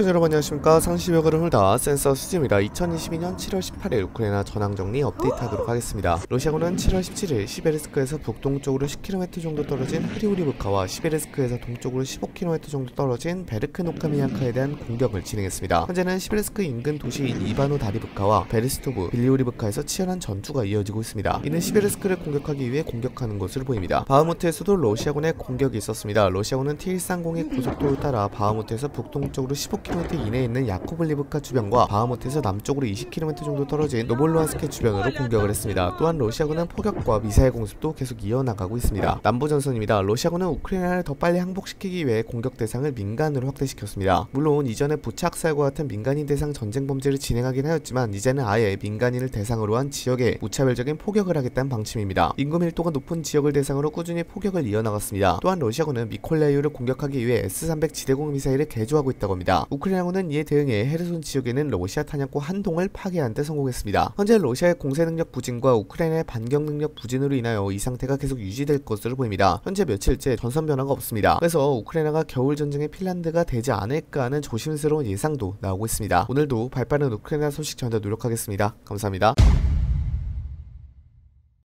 시청자 여러분 안녕하십니까? 상시벽을 홀다 센서 수지입니다. 2022년 7월 18일 우크라이나 전황정리 업데이트하도록 하겠습니다. 러시아군은 7월 17일 시베르스크에서 북동쪽으로 10km 정도 떨어진 흐리우리브카와 시베르스크에서 동쪽으로 15km 정도 떨어진 베르크노카미안카에 대한 공격을 진행했습니다. 현재는 시베르스크 인근 도시인 이바노 다리브카와 베르스토브 빌리오리브카에서 치열한 전투가 이어지고 있습니다. 이는 시베르스크를 공격하기 위해 공격하는 것으로 보입니다. 바흐무트에서도 러시아군의 공격이 있었습니다. 러시아군은 T130의 고속도를 따라 바흐무트에서 북동쪽으로 15km 이내에 있는 야코블리브카 주변과 바흐무트에서 남쪽으로 20km 정도 떨어진 노볼루안스케 주변으로 공격을 했습니다. 또한 러시아군은 포격과 미사일 공습도 계속 이어나가고 있습니다. 남부전선입니다. 러시아군은 우크라이나를 더 빨리 항복시키기 위해 공격 대상을 민간으로 확대시켰습니다. 물론 이전에 부차 학살과 같은 민간인 대상 전쟁 범죄를 진행하긴 하였지만 이제는 아예 민간인을 대상으로 한 지역에 무차별적인 포격을 하겠다는 방침입니다. 인구 밀도가 높은 지역을 대상으로 꾸준히 포격을 이어나갔습니다. 또한 러시아군은 미콜라이우를 공격하기 위해 S-300 지대공 미사일을 개조하고 있다고 합니다. 우크라이나군은 이에 대응해 헤르손 지역에는 러시아 탄약고 한 동을 파괴하는 데 성공했습니다. 현재 러시아의 공세 능력 부진과 우크라이나의 반격 능력 부진으로 인하여 이 상태가 계속 유지될 것으로 보입니다. 현재 며칠째 전선 변화가 없습니다. 그래서 우크라이나가 겨울 전쟁의 핀란드가 되지 않을까 하는 조심스러운 예상도 나오고 있습니다. 오늘도 발빠른 우크라이나 소식 전달 노력하겠습니다. 감사합니다.